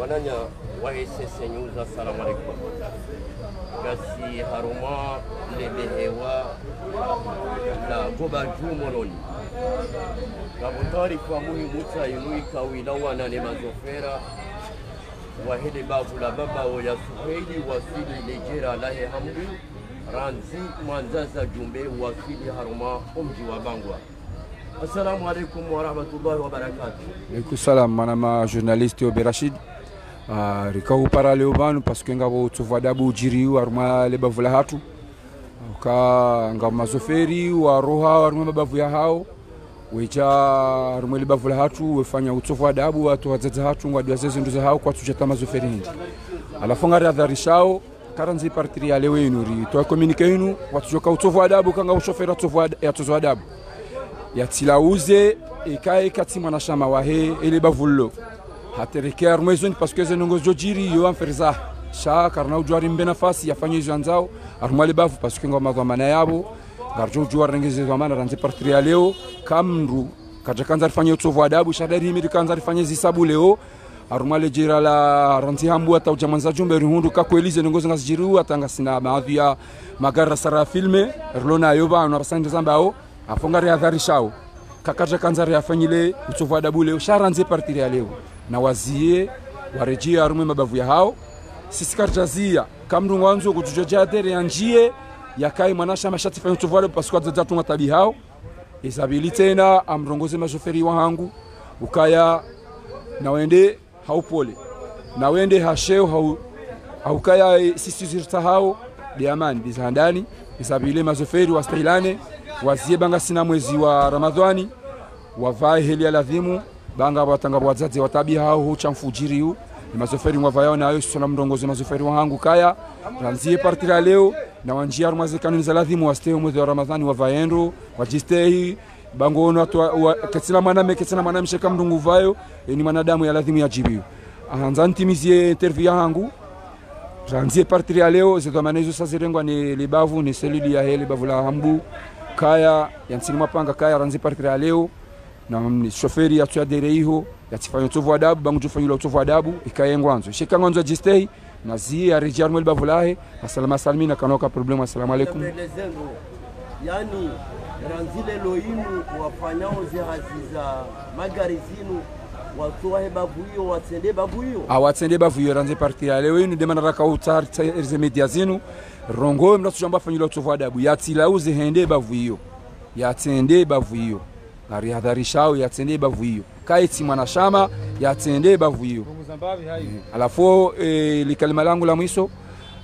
wananya wahesesenyuza assalamu alaikum gasi haruma lebehewa la goba jumoloni kabutarifa muhimu tsayinu ikawila wanane mazofera wahede bavu la babao ya suheli wasili lejera lahe hamdu ranzi mwanzaza jumbe wasili haruma umji wa bangwa assalamu alaikum warahmatullahi wabarakatuh alaikum salam manama journaliste obe rachid uh, rikau para leo banu parce nga bo tsovu adabu ujiriu aruma le bavu la hatu. Ka nga mazoferi wa roha aruma babavu ya hao. Wecha rumwe le bavu la hatu wefanya utsovu adabu watu wadzadza hatu ngwadwa zezindu nduza hao kwa tujata mazoferi hindi alafu ngari adharishao karanzi partiri ya leo inu ri to communique inu watu joka utsovu adabu kanga ushoferi utsovu ya tsovu adabu yatilauze ikae kati mwanashama wahe ele bavullo hatereke arumwezoni parce ze zenongo jojiri yo amferza sha karna ujwari mbe nafasi yafanye hizo anzao arumwale bavu parce ngoma kwa dhamana yabo garjo ujwar rengeze dhamana ranze partri ya leo kamru kaja kanza rifanye utsovu adabu shadari himi kanza rifanye zisabu leo arumwale jira la ranzi hambu ata ujamanza jumbe rihundu kakwelize nongozo ngasijiru atanga sina maadhi ya magara sara filme rlona yo bana basande zambao afongari adharishao kakaja kanzari afanyile utsovu adabu leo sharanze partiri ya leo. Na wazie warejie arume mabavu ya hao. Sisi karjazia kamru mwanzo kutujojadere yanjie yakai mwanasha mashati fanya utsovu adabu pasukwa zatu ngatabi hao. Isabili tena amrongoze mashoferi wangu ukaya na wende haupole. Na wende hasheo hau haukaya sisi zirta hao. Diamani bizahandani isabile mazoferi wastahilane wazie banga sina mwezi wa ramadhani wavae heli aladhimu banga watanga wazazi watabi hao hucha mfujiri hu. Mazoferi mwavayao nayo sona mrongozo mazoferi wangu kaya. Ranzie partira leo na wanjia rumwaze kanuni za ladhimu wasteo mwezi wa ramadhani wavaendo wajistehi. Bango ono watu wa, ketsina mwaname ketsina mwaname sheka mndungu vayo ni mwanadamu ya ladhimu ya jibiu. Ahanza ntimizie interview yangu ranzie partiri ya leo zedwa manezu sazirengwa ni libavu ni selili ya he libavu la hambu kaya yansini mapanga kaya ranzi partiri ya leo. Na shoferi ya tuya dere iho yatifanya utovu adabu bangu jufanyula utovu adabu ikaye ngwanzo. Shika ngwanzo jistei na zii ya rijal mweli bavulahe asalama salmi na kanoka problemu asalamu alaikum. Yani ranzile loinu wafanyao zihazi za magari zinu watoahe babu hiyo watende babu hiyo awatsende bavu iyo ranze partiri ya leo inu demana raka utar erze media zinu rongo mnatu jamba fanyula utovu adabu yatilauze hende bavu iyo yatsende bavu iyo arihadharishao yatsende bavu hiyo kaiti mwanashama yatsende bavu hiyo alafu e, likalima langu la mwiso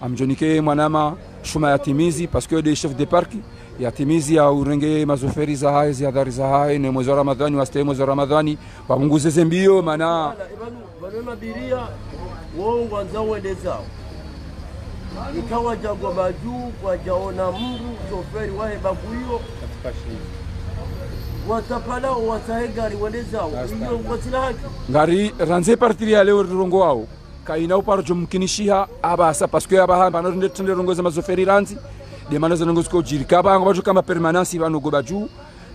amjonike mwanama shuma yatimizi paske de chef de parki yatimizi ya urenge mazoferi za haye zihadhari za haye ne mwezi wa ramadhani wastee mwezi wa ramadhani. Wapunguzeze mbio maana Wala, biria wanzao wende zao. Ikawa jagwa majuu wajaona mru shoferi wahe babu hiyo. Watapalao wasahe gari wende zao. Iyo wasila haki ngari ranze partiri ya leo rongo wao. Kaina uparo jomkinishiha abasa paske rongo za mazoferi ranzi de mana za rongo sko jiri kabanga baju kama permanence bano baju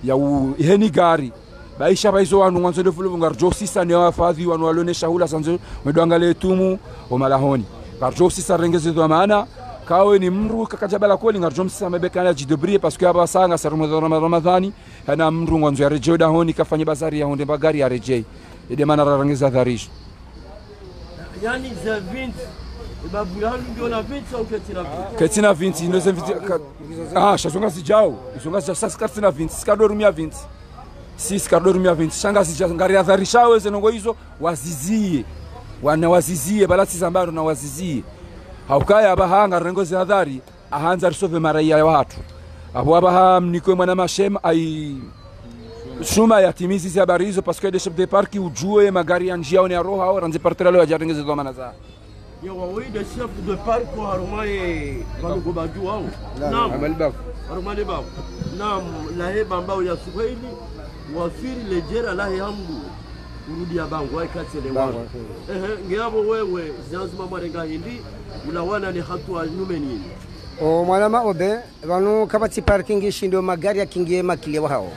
ya u heni gari baisha baizo wanu mwanzo de fulu ngar jo sisa ne wafadhi wanu walone shahula sanzo medwangale tumu o malahoni. Ngar jo sisa rengeze do maana kawe ni mru kakajabala koli ngar jom sisa mebeka na jidobrie paske abasanga sarumo za ramadhani hana mru ngwanzo ya rejeo da honi kafanye bazari ya honde bagari ya rejei ide mana rarangeza dharisho yani za 20 babu na 20 au ketina 20 ketina 20 inoze 20 ka- ah shazonga zijao. Izonga zija sasa katina 20 sikadorumia 20 si sikadorumia 20 shanga zija ngari adharishawe zenongo hizo wazizie. Wana wazizie balasi zambaro na wazizie. Haukaya abahanga rengo zihadhari ahanza risove maraia ya watu. Abo abaha mnikwe mwana mashem ai shuma yatimizi hizi habari hizo paske de chef parki ujue magari ya njia one roha au ranze partira leo ajarengeze dhamana za yo wawaida chef de parc harumaye valugo baju wao harumale babu. Naam lahe bambao ya suhaili wafiri lejera lahe hamdu urudi ya bangu ai katele wangu ehe ngiabo wewe zanzima mwarenga hindi ulawana ni hatua nyume nini? O mwanama obe vanu kabati parking shindo magari akingie makile wao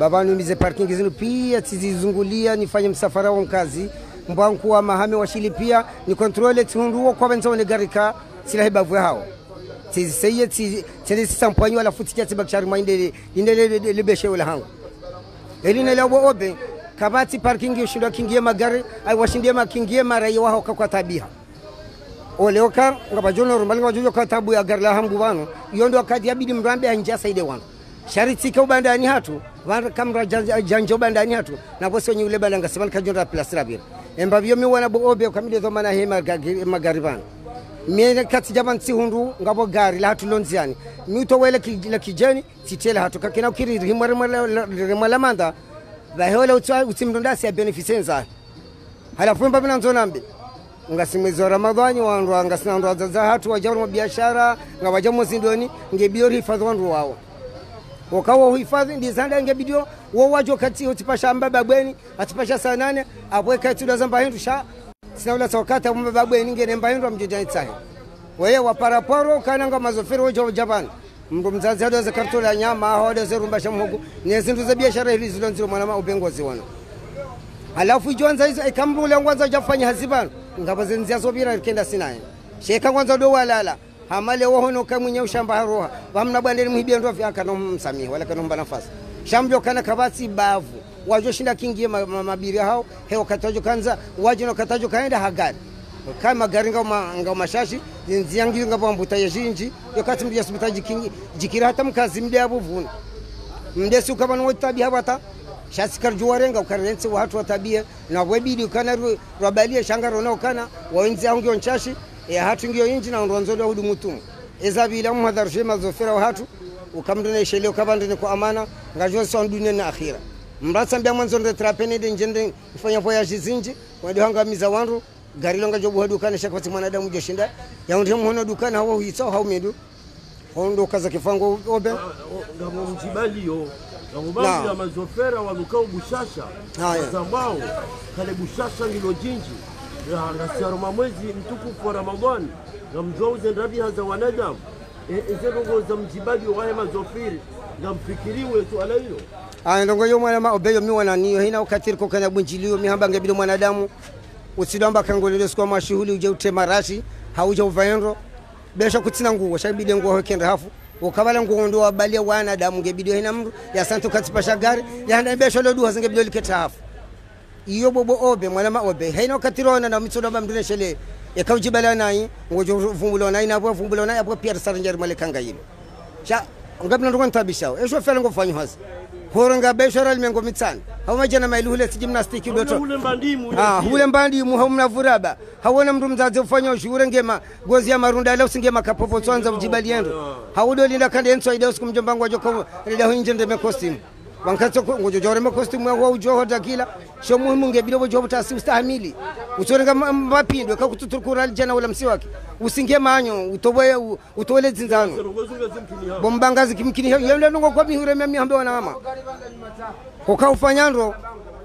bavanu mize parking zinu pia tizizungulia nifanye msafara wa kazi mbwanku wa mahame washilipia ni kontrole tihunduwo kwa benza wone garika silahi vwe hao. Tiziseye tende sisampanyi wala futi kyatsi bakshari indele indele libeshe wala hangu eline labo obe kabati parking ushindwa kingie magari ai washindie makingie marai wao kwa tabia. Oleoka ngabajono rumbali ngabajojo kwa tabu ya gari la hambu bano iyo ndio wakati yabidi mrambe anja saide wana shariti ka ubandani hatu wana kamra janjo bandani hatu na bosi wenye ule balanga sebal kajonda rapila bir emba biyo mi wana bo obe kamile to mana he magari bano mie kati jaman si hundu ngabo gari la hatu lonziani. Mi wele ki, la kijeni titela hatu. Kakina ukiri rimwa rimwa la manda vaheola utsimndondasi ya beneficenza halafu mba mina nzonambe ngasimwezi wa ramadhani wandu ngasina ndu za hatu wajauru biashara ngawajamu zindoni ngebiyo hifadhi wandu wao wakawa uhifadhi ndizanda ngebidio wo wajo kati utipasha mbaba bweni atipasha saa nane abweka tuda zamba hindu sha sina ula sokata mbaba bweni ngene mba hindu amjijani itsai weye waparaporo kananga mazofiri wojo jabani mndu mzazi adoze kartola nyama aho rumba rumbasha mhogo nezindu za biashara zilo zilonziro mwana ubengozi wana halafu ijonza hizo ikambula ngwanza jafanya hazibano. Ngapo zinzia zobira kenda sinaye sheka ngwanza do walala hamale wohono kamwinya ushamba haroha vamna bwandeni muhibia ndo vyaka kana msamihi wala kanomba nafasi. Shambyo kana kabasi bavu. Wajo shinda kingie mabiri hao heo katajo kanza wajo no katajo kaenda hagari. Kama gari nga nga mashashi nziyangi nga bambuta yeshinji yokati mbiya subita jikingi jikira hata mkazi mde abuvuna mdesi ukaba no tabi habata shasi juwarenga ukarense watu watabia na webidi ukana rabalia shangaro na ukana waenzi yangu yonchashi ya hatu ngiyo inji na ndo ndonzo hudu mutu eza bila muhadhar shema zofera wa hatu ukamdana isheleo ukabandene kwa amana ngajua sawa dunia na akhira. Mratsa mbya mwanzo ndo trapene de njende kufanya jizinji zinji wadi hanga miza wandu gari longa jobu hadu kana shaka pati mwanadamu joshinda ya ndi mhono dukana hawo hitsa hawo medu. Hondo kaza kifango obe. Ngamo mjibali yo ngamo mazofera walukao bushasha zambao kale bushasha ngilo jinji ngasiaroma mwezi mtukufu wa ramadhani ngamzwauze ndabiha za wanadamu ezedongoza mjibali wahe mazofiri ngamfikiriwe swala ala hilo. Aya ndongo yo mwana maobeyo mi wana niyo hina ukatiri kokanya bunjiliyo mi hamba mwanadamu. Usidamba kangolele sikwa mashuhuli uje utema rashi hauja uvaendo besha kutina nguo shabide nguo hekenda hafu. Ukabala nguo ndo wabalia wanadamu ngebido hina mru. Ya santu katipasha gari ya handa besha lo duha zingebido liketa hafu iyo bobo obe mwana ma obe. Haina katirona na mitsoda ba mdune shele. E kawji bala nai ngojo vumbulo nai na bo vumbulo nai apo pierre saranjar male kanga cha sha ngabna ndo e sho fela ngo fanyo hasi horonga mengo mitsana. Ma jana mai hule si gymnastic doto hule mbandimu ah hule mbandimu haumna ha hawona mndu mzazi ufanya ushure ngema gozi ya marunda leo usinge makapopo tsanza ujibali yendo hawudo linda kande enso ida usiku mjomba ngwajo ko rida hinje ndeme costume wankatso ngojo jore ma costume wa ujo hoda kila. Sho muhimu ngebilo bojo butasi ustahamili. Utorenga mapindo ka kututukura jana wala msi wake usinge manyo utoboye utole zinzano. Bombangazi kimkini yele ngo kwa mihure mia mia wana mama. Koka ufanyandro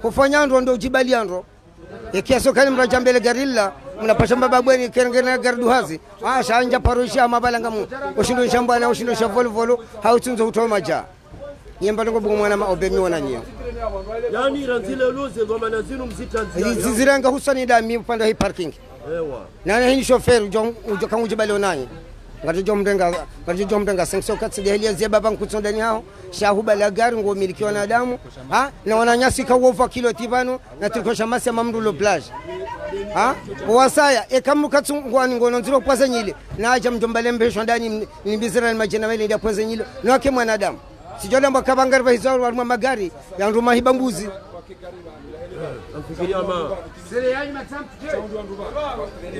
ufanyandro ndo jibaliandro ekiaso kali mraja mbele garilla mnapasha mbababweni kerengena garduhazi ah shanja parusha mabalanga mu. Ushindo shambana ushindo shavolvolo hautunzo utoma maja nyemba ngo bungu mwana maobe mi wana nyo yani ranzile luze ngoma na zinu mzitanzia ziziranga husani da mi upande hii parking. Ewa. Nani hii chauffeur ujo ujo kangu jibali onani ngati jo mdenga ngati jo mdenga sengso katsi dehelia zia baba nkutsondani hao shahuba la gari ngo miliki wanadamu ha? Na wananyasi ka wofa kilo tivano na tulikosha masi ya mamrulo plage. Ha? Wasaya e kamu katsu ngwani ngono nziro kwaza nyile. Na aja mjombale mbesho ndani nimbizira majina mali ndia kwaza nyile. Na wake mwanadamu sijolamba kabangari vahizo walima magari yanduma hibambuzi amfikiria ma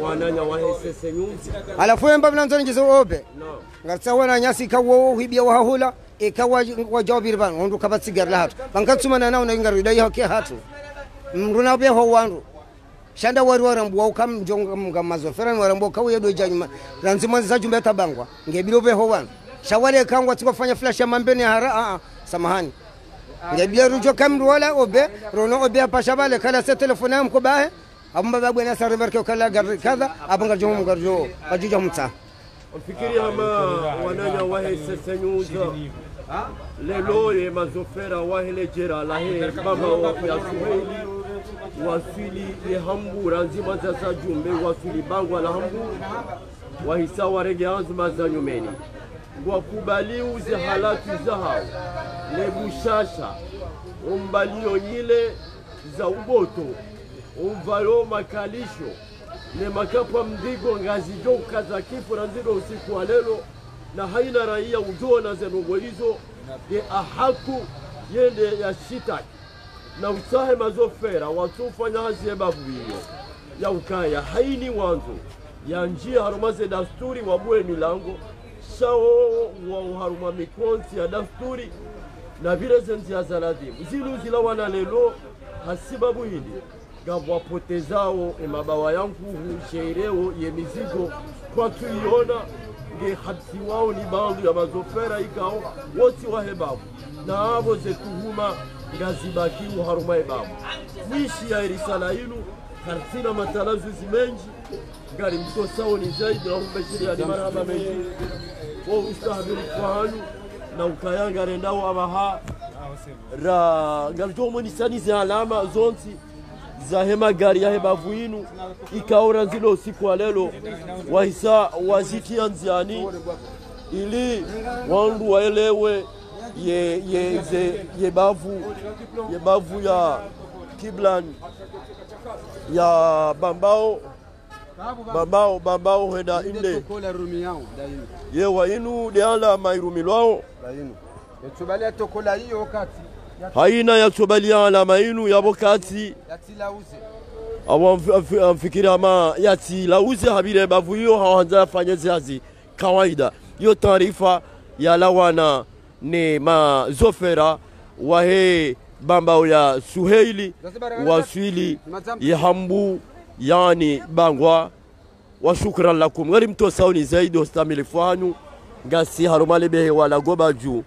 wananya wahesese nyumzi alafu emba vinanzoni jizo obe no wana nyasi kawo uhibia wahahula ikawa wajawabiri vanu ondu kabatsigari la hatu. Bankatsumana nao na ingari dai hake hatu. Mruna be ho wandu. Shanda wari warambua ukamjonga mga mazofera warambuwa kawo yedo janyuma. Ranzima za jumbe tabangwa. Ngebilo veho ho wandu shawale kangwa tukafanya flash ya mambeni hara a a samahani. Ngebile rujo kamru wala obe rono obe pasha bale kala se telefone am ko bahe abamba babwe na sare barke kala gar kadha abanga mga garjo ajuja mtsa ufikiri hama wananya wahesese nyuza lelo ye mazofera wahelejera lahe mama ya suheli waswili ye hambu za sajumbe jumbe waswili bangwa la hambu wahisa warege azma za nyumeni ngwakubaliu uze halatu zahao nebushasha umbalio nyile za uboto. Umvalo makalisho. Ne makapwa mdigo ngazi joka za kifo na nzido usiku wa lelo. Na haina raia ujona zenongo hizo. Ye ahaku yende ya shitaki. Na usahe mazofera watufanya hazi ebavu hiyo. Ya ukaya haini wanzo. Ya njia harumaze dasturi wabue milango shao wa uharuma mikonsi ya dasturi na vile zenzi za ladhimu zilu zila wana lelo hasibabu hili gavwapotezao emabawa yankuhu sheireo ye mizigo. Kwa tuiona nge habsi wao ni bandu ya mazofera ikao wosi wahebabu na avo zetuhuma ngazibaki uharuma ebabu mwishi ya irisala inu karsina matalazuzi menji. Ngari mtosao ni zaidi na umbeshiri ya marhaba menji. Wo ustahabili kwahanu na ukayanga rendao abaha. Ra ngalitomo nisanize alama zonzi. Za hema gari ya hebavu inu ikaora nzilo usiku wa lelo. Wahisa wazitia nziani. Ili wandu waelewe ye, ye, ze, ye bavu ye bavu ya kiblan ya bambao. Bambao bambao heda inde ye wainu deala mairumilwao haina yatsobalia alama inu. Yabo kati. Awo amfikiri ama yatilauze habire bavu hiyo hawanza yafanye ziazi kawaida. Hiyo taarifa ya lawana ni mazofera wahe bambao ya suheili waswili ya hambu yani bangwa. Wa shukran lakum. Ngari mto sauni zaidi ostamili fanu ngasi harumale behe wala goba juu.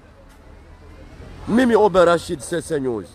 Mimi Ober Rashid Sese News